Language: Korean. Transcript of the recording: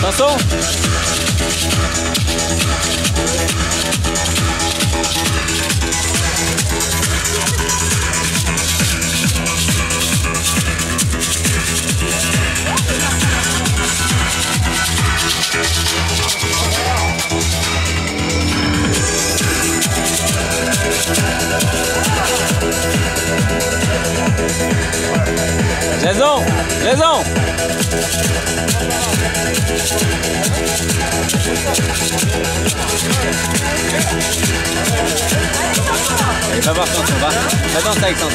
Passou? Thank Raison Raison va voir va. Danser avec.